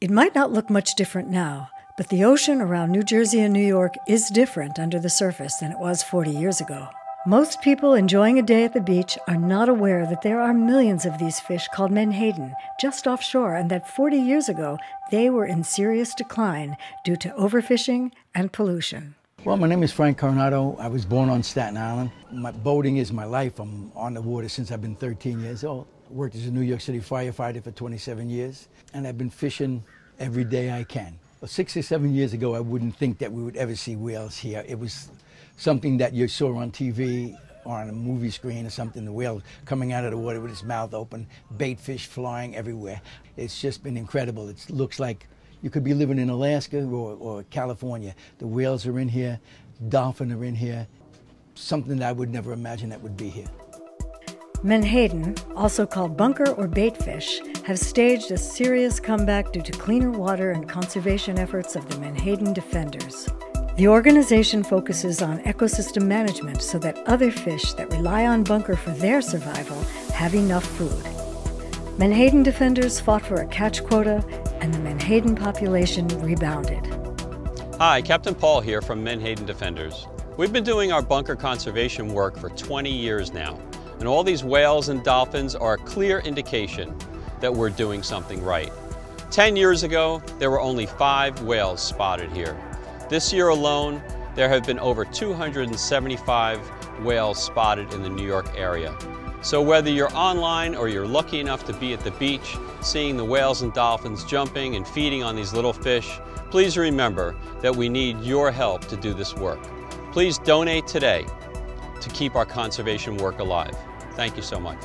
It might not look much different now, but the ocean around New Jersey and New York is different under the surface than it was 40 years ago. Most people enjoying a day at the beach are not aware that there are millions of these fish called menhaden just offshore and that 40 years ago they were in serious decline due to overfishing and pollution. Well, my name is Frank Coronado. I was born on Staten Island. My boating is my life. I'm on the water since I've been 13 years old. Worked as a New York City firefighter for 27 years, and I've been fishing every day I can. Well, six or seven years ago, I wouldn't think that we would ever see whales here. It was something that you saw on TV or on a movie screen or something, the whale coming out of the water with his mouth open, bait fish flying everywhere. It's just been incredible. It looks like you could be living in Alaska or, or California. The whales are in here, dolphin are in here, something that I would never imagine that would be here. Menhaden, also called bunker or baitfish, have staged a serious comeback due to cleaner water and conservation efforts of the Menhaden Defenders. The organization focuses on ecosystem management so that other fish that rely on bunker for their survival have enough food. Menhaden Defenders fought for a catch quota, and the Menhaden population rebounded. Hi, Captain Paul here from Menhaden Defenders. We've been doing our bunker conservation work for 20 years now and all these whales and dolphins are a clear indication that we're doing something right. 10 years ago, there were only five whales spotted here. This year alone, there have been over 275 whales spotted in the New York area. So whether you're online or you're lucky enough to be at the beach, seeing the whales and dolphins jumping and feeding on these little fish, please remember that we need your help to do this work. Please donate today to keep our conservation work alive. Thank you so much.